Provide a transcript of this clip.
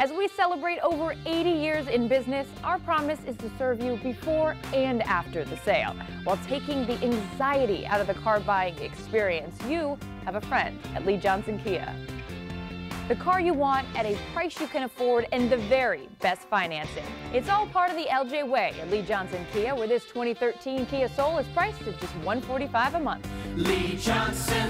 As we celebrate over 80 years in business, our promise is to serve you before and after the sale. While taking the anxiety out of the car buying experience, you have a friend at Lee Johnson Kia. The car you want at a price you can afford and the very best financing. It's all part of the LJ way at Lee Johnson Kia, where this 2013 Kia Soul is priced at just $145 a month. Lee Johnson